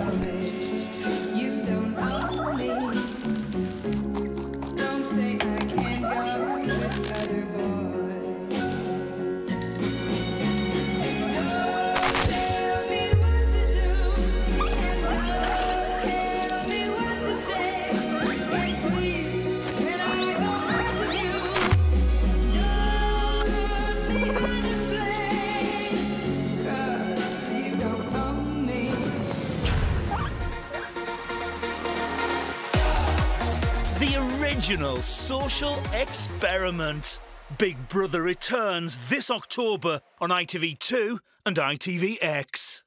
Amén. Original social experiment. Big Brother returns this October on ITV2 and ITVX.